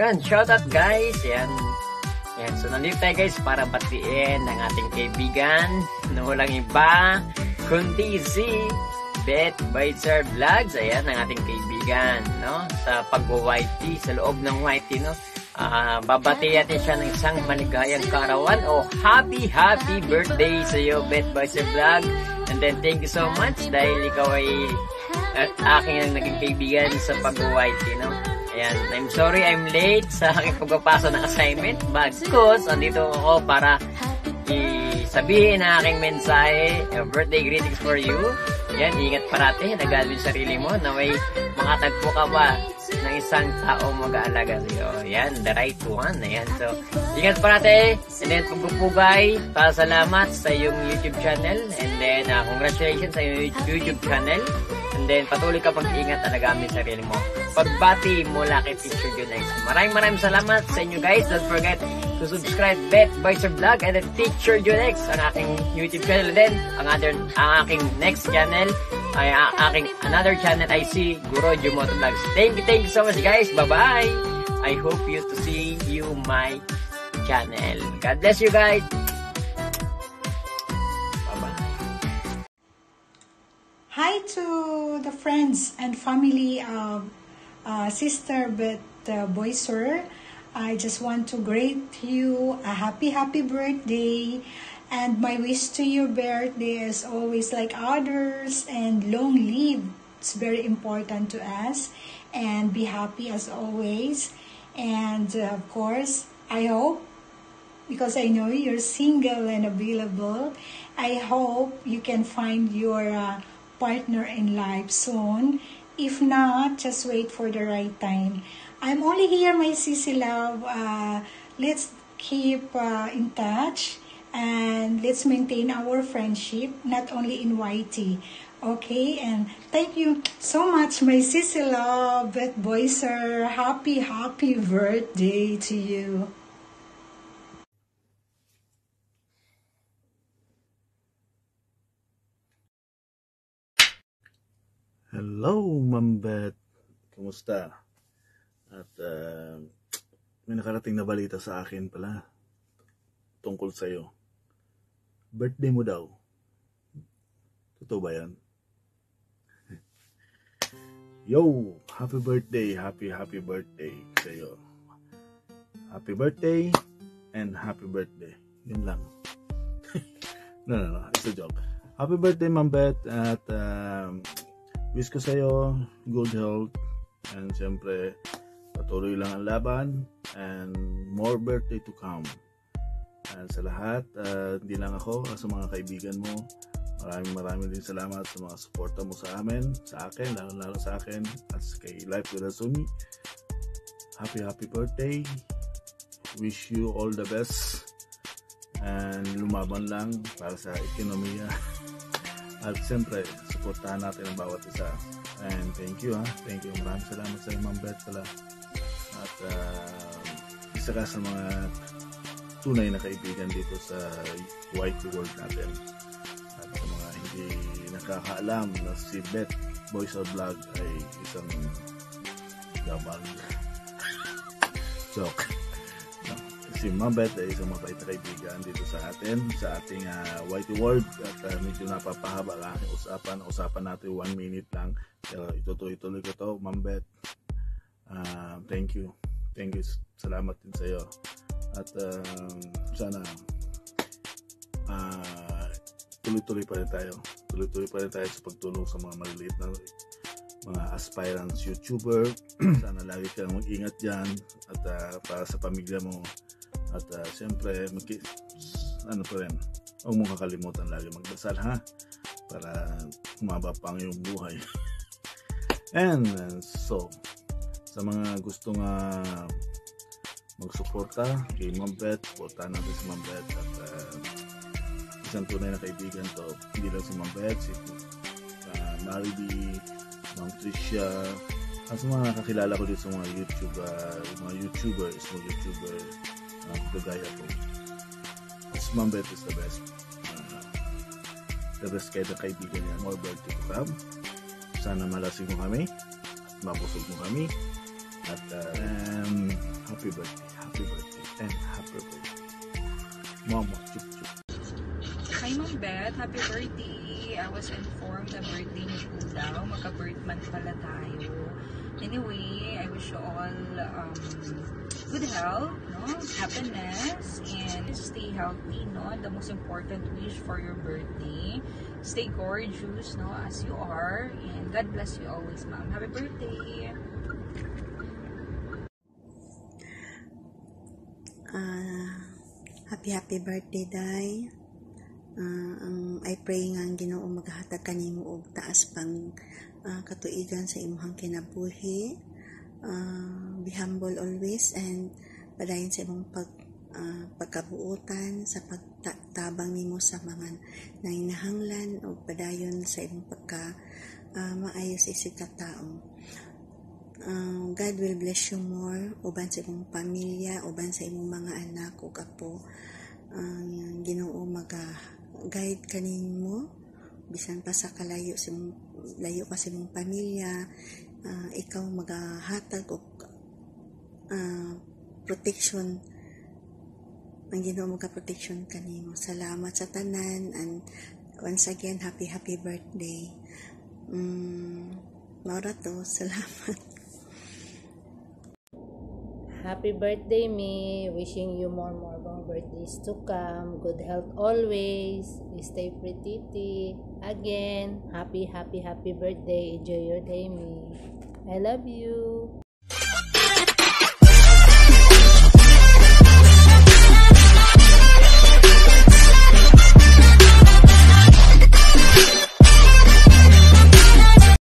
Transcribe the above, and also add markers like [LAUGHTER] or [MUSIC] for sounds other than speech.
Yan, shoutout guys. Yan. Yan, so nandito tayo guys para batiin ng ating kaibigan [LAUGHS] na walang iba kundi si Beth Bitzer Vlogs. Ayan, ang ating kaibigan, no? Sa pag-YT, sa loob ng YT, no? Ah, babati natin siya ng isang maligayang karawan o happy happy birthday sa iyo Beth Bitzer Vlog. And then thank you so much dahil ikaw ay at aking ang naging kaibigan sa pag-YT, no? Ayan, I'm sorry I'm late sa aking pagpapasa ng assignment. Bagkus, andito ako para sabihin ang aking mensahe, birthday greetings for you. Yan, ingat parati, nagalawin sarili mo na may makatagpo ka ba ng isang tao mag-aalaga sa iyo. Yan, the right one. Ayan, so, ingat parati. And then, pagpupugay, pasalamat sa iyong YouTube channel. And then, uh, congratulations sa iyong YouTube channel. And then, patuloy ka pag-ingat na nagamit sarili mo. Pagbati mula kay Teacher Junex. Maraming maraming salamat sa inyo guys. Don't forget to subscribe Bet Bicer Vlog and then Teacher Junex ang aking YouTube channel. Then, ang, other, ang aking next channel ay ang aking another channel ay si Guro Jumoto Vlogs. Thank you, thank you so much guys. Bye-bye. I hope you to see you my channel. God bless you guys. Hi to the friends and family of uh, Sister Beth uh, Boyser. I just want to greet you a happy, happy birthday. And my wish to your birthday is always like others and long live. It's very important to us. And be happy as always. And uh, of course, I hope, because I know you're single and available, I hope you can find your uh, partner in life soon. If not, just wait for the right time. I'm only here, my sissy love. Uh, let's keep uh, in touch and let's maintain our friendship, not only in YT. Okay, and thank you so much, my sissy love, Beth Boyser. Happy, happy birthday to you. Hello, Ma'am Beth. Kumusta? At uh, may nakarating na balita sa akin pala tungkol sa iyo. Birthday mo daw. Totoo ba yan? [LAUGHS] Yo! Happy birthday! Happy, happy birthday sa iyo. Happy birthday and happy birthday. Yun lang. [LAUGHS] no, no, no. It's a joke. Happy birthday, Ma'am Beth. At um, wish ko sa iyo good health and siyempre patuloy lang ang laban and more birthday to come. And sa lahat uh, hindi lang ako sa mga kaibigan mo maraming maraming din salamat sa mga suporta mo sa amin sa akin lalo lalo sa akin at kay Life with Asumi happy happy birthday. Wish you all the best. And lumaban lang para sa ekonomiya. [LAUGHS] At siyempre suportahan natin ang bawat isa. And thank you ha. Thank you. Maraming salamat sa Ma'am Beth pala. At uh, isa ka sa mga tunay na kaibigan dito sa YT world natin. At sa mga hindi nakakaalam na si Beth Voice of Vlog ay isang gabang joke si Mabet ay isang mabait na kaibigan dito sa atin, sa ating uh, Whitey World at uh, medyo napapahaba ang aking usapan. Usapan natin one minute lang. Pero itutuloy-tuloy ko to, Mambet. Uh, thank you. Thank you. Salamat din sa iyo. At uh, sana uh, tuloy-tuloy pa rin tayo. Tuloy-tuloy pa rin tayo sa pagtulong sa mga maliliit na mga aspirants YouTuber. [CLEARS THROAT] sana lagi kang mag-ingat dyan at uh, para sa pamilya mo at uh, siyempre, mag- ano pa rin, huwag mong kakalimutan lagi magdasal ha para humaba pa ang iyong buhay. [LAUGHS] And uh, so, sa mga gustong uh, magsuporta kay Ma'am Beth, suportahan natin si Ma'am Beth at uh, isang tunay na kaibigan to. Hindi lang si Ma'am Beth, si uh, Mariby, Ma'am Tricia, at sa mga nakakilala ko dito sa mga YouTube, uh, mga YouTubers, mga YouTuber, uh, kagaya ko. Mas Mambet is the best. Uh, the best kayo na kaibigan niya. More birthday to come. Sana malasing mo kami. Mabusog mo kami. At uh, um, happy birthday, happy birthday, and happy birthday. Mama, chup chup. Hi, Ma'am Beth. Happy birthday. I was informed na birthday niyo po daw. Magka-birth month pala tayo. Anyway, I wish you all um, good health, no? happiness, and stay healthy. No? The most important wish for your birthday. Stay gorgeous no? as you are. And God bless you always, Ma'am. Happy birthday! Ah, happy happy birthday day. Ah, ang I pray nga ang Ginoo magahatag kanimo og taas pang ah, katuigan sa imong kinabuhi. Ah, be humble always and padayon sa imong pag ah, pagkabuutan sa pagtabang nimo sa mga nainahanglan o padayon sa imong pagka ah, maayo sa isig katao. Um, God will bless you more uban sa imong pamilya, uban sa imong mga anak o kapo. Ang Ginoo maga guide kanimo bisan pa sa kalayo sa layo pa sa imong pamilya, ah, ikaw magahatag og ah, protection ang Ginoo maga protection kanimo. Salamat sa tanan and once again happy happy birthday. Mm, Maura to, [LAUGHS] salamat. Happy birthday, me. Wishing you more, more, more birthdays to come. Good health always. Stay pretty. Again, happy, happy, happy birthday. Enjoy your day, me. I love you.